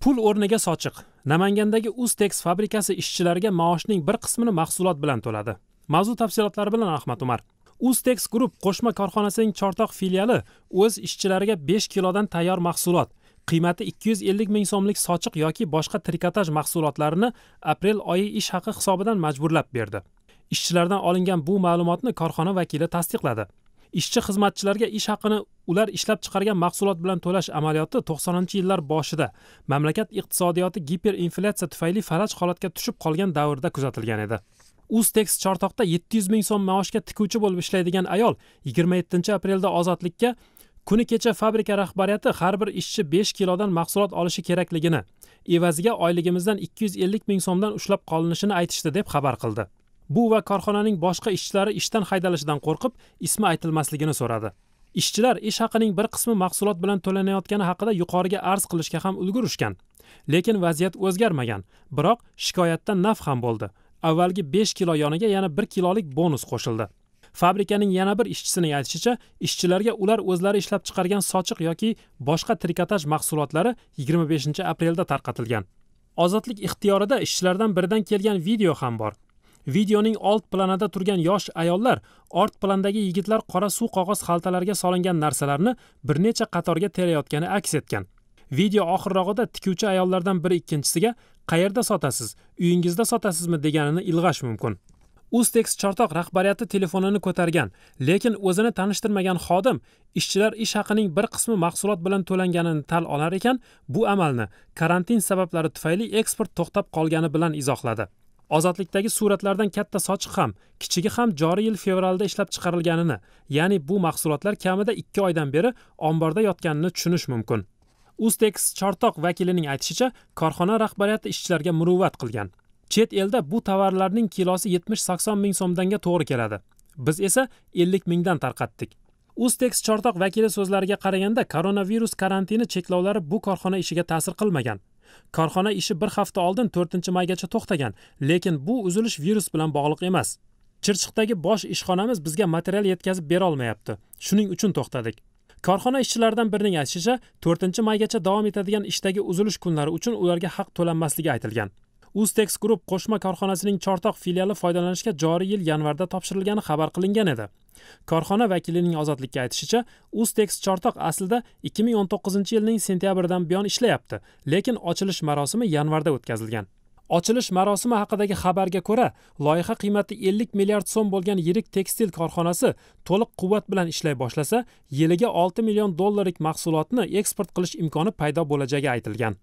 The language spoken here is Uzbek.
pul o'rniga sochiq. Namangandagi ustex fabrikasi ishchilariga maoshning bir qismini mahsulot bilan to'ladi. Mavzu tafsilotlari bilan ahmad umar. Ustex group qo'shma korxonasining chortoq filiali o'z ishchilariga besh kilodan tayyor mahsulot qiymati ikki yuz ellik ming so'mlik sochiq yoki boshqa trikotaj mahsulotlarini aprel oyi ish haqi hisobidan majburlab berdi. Ishchilardan olingan bu ma'lumotni korxona vakili tasdiqladi. Ishchi xizmatchilarga ish haqini ular ishlab chiqargan mahsulot bilan to'lash amaliyoti to'qsoninchi yillar boshida. Mamlakat iqtisodiyoti giperinflyatsiya tufayli falaj holatga tushib qolgan davrda kuzatilgan edi. Ustex chortoqda yetti yuz ming so'm maoshga tikuvchi bo'lib ishlaydigan ayol yigirma yettinchi aprelda ozodlikka kuni kecha fabrika rahbariyati har bir ishchi besh kilodan mahsulot olishi kerakligini evaziga oyligimizdan ikki yuz ellik ming so'mdan ushlab qolinishini aytishdi deb xabar qildi. Bu va korxonaning boshqa ishchilari ishdan haydalishidan qo'rqib ismi aytilmasligini so'radi. Ishchilar ish haqining bir qismi mahsulot bilan to'lanayotgani haqida yuqoriga arz qilishga ham ulgurishgan. Lekin vaziyat o'zgarmagan biroq shikoyatdan naf ham bo'ldi. Avvalgi besh kilo yoniga yana bir kilolik bonus qo'shildi. Fabrikaning yana bir ishchisining aytishicha ishchilarga ular o'zlari ishlab chiqargan sochiq yoki boshqa trikotaj mahsulotlari yigirma beshinchi aprelda tarqatilgan. Ozodlik ixtiyorida ishchilardan biridan kelgan video ham bor. Videoning old planida turgan yosh ayollar ort plandagi yigitlar qora suv qog'oz xaltalarga solingan narsalarni bir necha qatorga terayotgani aks etgan. Video oxirrog'ida tikuvchi ayollardan biri ikkinchisiga qayerda sotasiz? Uyingizda sotasizmi? deganini ilg'ash mumkin. Ustex chortoq rahbariyati telefonini ko'targan lekin o'zini tanishtirmagan xodim ishchilar ish haqining bir qismi mahsulot bilan to'langanini tan olar ekan bu amalni karantin sabablari tufayli eksport to'xtab qolgani bilan izohladi. Ozodlikdagi suratlardan katta sochiq ham kichigi ham joriy yil fevralda ishlab chiqarilganini ya'ni bu mahsulotlar kamida ikki oydan beri omborda yotganini tushunish mumkin. Ustex chortoq vakilining aytishicha korxona rahbariyati ishchilarga muruvvat qilgan. Chet elda bu tovarlarning kilosi yetmish sakson ming so'mdanga to'g'ri keladi. Biz esa ellik mingdan tarqatdik. Ustex chortoq vakili so'zlariga qaraganda koronavirus karantini cheklovlari bu korxona ishiga ta'sir qilmagan. Korxona ishi bir hafta oldin to'rtinchi maygacha to'xtagan lekin bu uzilish virus bilan bog'liq emas. Chirchiqdagi bosh ishxonamiz bizga material yetkazib berolmayapti. Shuning uchun to'xtadik. Korxona ishchilaridan birining aytishicha to'rtinchi maygacha davom etadigan ishdagi uzilish kunlari uchun ularga haq to'lanmasligi aytilgan. Ustex group qo'shma korxonasining chortoq filiali foydalanishga joriy yil yanvarda topshirilgani xabar qilingan edi. Korxona vakilining ozodlikka aytishicha ustex chortoq aslida ikki ming o'n to'qqizinchi yilning sentyabridan buyon ishlayapti lekin ochilish marosimi yanvarda o'tkazilgan. Ochilish marosimi haqidagi xabarga ko'ra loyiha qiymati ellik milliard so'm bo'lgan yirik tekstil korxonasi to'liq quvvat bilan ishlay boshlasa yiliga 6 million dollarlik mahsulotni eksport qilish imkoni paydo bo'lajagi aytilgan.